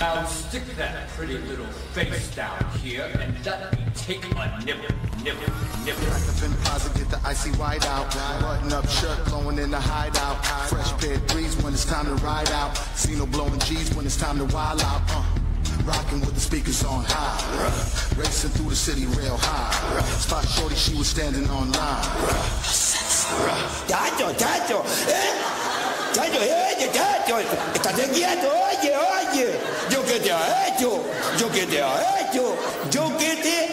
Now stick that pretty little face down here and let me take a nibble, nibble, nibble. Back up in the closet, get the icy white out. Button up shirt, blowing in the hideout. Fresh pair of threes when it's time to ride out. See no blowing G's when it's time to wild out. Uh. Rocking with the speakers on high. Racing through the city real high. Spot shorty, she was standing on line. Chacho, chacho, ¿eh? Chacho, oye, chacho, estate quieto, oye, oye. ¿Yo qué te ha hecho? ¿Yo qué te ha hecho? ¿Yo qué te